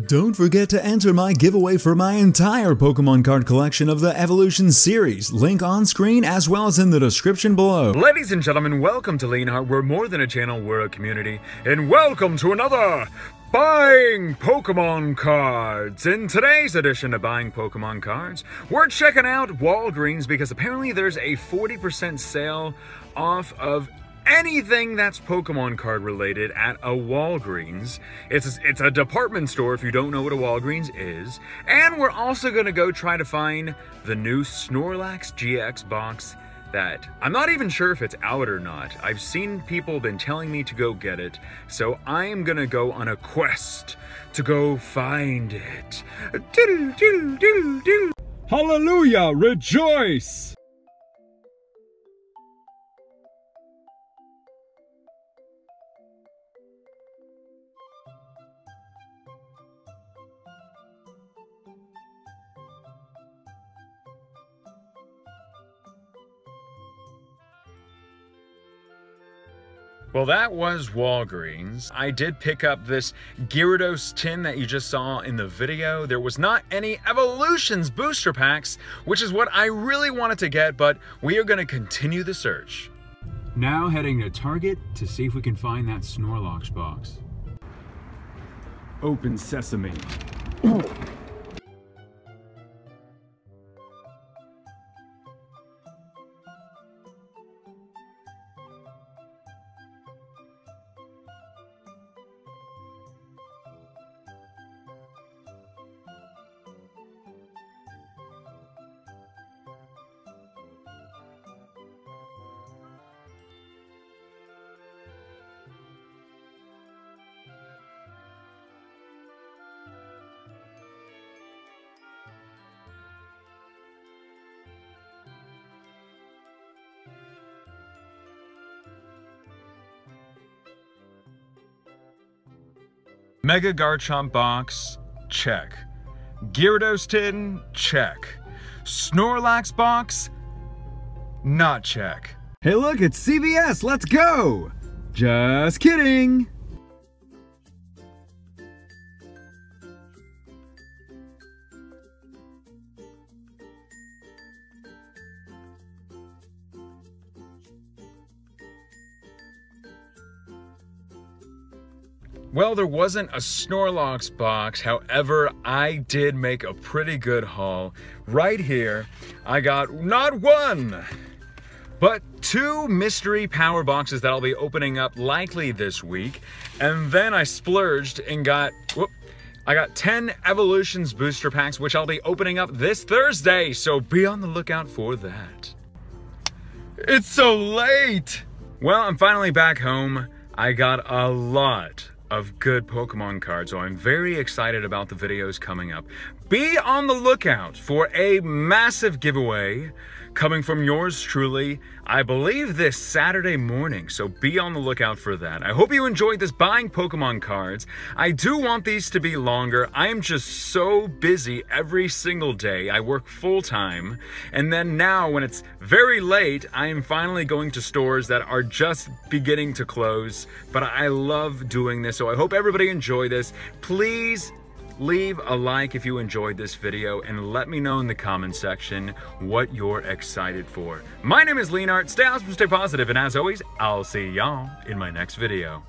Don't forget to enter my giveaway for my entire Pokemon card collection of the Evolution series, link on screen as well as in the description below. Ladies and gentlemen, welcome to Leonhart. We're more than a channel, we're a community. And welcome to another Buying Pokemon Cards! In today's edition of Buying Pokemon Cards, we're checking out Walgreens because apparently there's a 40% sale off of anything that's Pokemon card related at a Walgreens. It's a, it's a department store if you don't know what a Walgreens is. And we're also going to go try to find the new Snorlax GX box that I'm not even sure if it's out or not. I've seen people been telling me to go get it, so I'm gonna go on a quest to go find it. Diddle, diddle, diddle. Hallelujah! Rejoice! Well, that was Walgreens. I did pick up this Gyarados tin that you just saw in the video. There was not any Evolutions booster packs, which is what I really wanted to get, but we are gonna continue the search. Now heading to Target to see if we can find that Snorlax box. Open sesame. Mega Garchomp box, check. Gyarados tin, check. Snorlax box, not check. Hey look, it's CVS, let's go! Just kidding! Well, there wasn't a Snorlax box. However, I did make a pretty good haul. Right here, I got not one, but two mystery power boxes that I'll be opening up likely this week. And then I splurged and got, whoop, I got 10 Evolutions booster packs, which I'll be opening up this Thursday. So be on the lookout for that. It's so late. Well, I'm finally back home. I got a lot of good Pokemon cards, so I'm very excited about the videos coming up. Be on the lookout for a massive giveaway coming from yours truly, I believe this Saturday morning, so be on the lookout for that. I hope you enjoyed this buying Pokemon cards. I do want these to be longer. I am just so busy every single day. I work full time, and then now when it's very late, I am finally going to stores that are just beginning to close, but I love doing this, so I hope everybody enjoy this. Please Leave a like if you enjoyed this video and let me know in the comment section what you're excited for. My name is Leonhart, stay awesome, stay positive, and as always, I'll see y'all in my next video.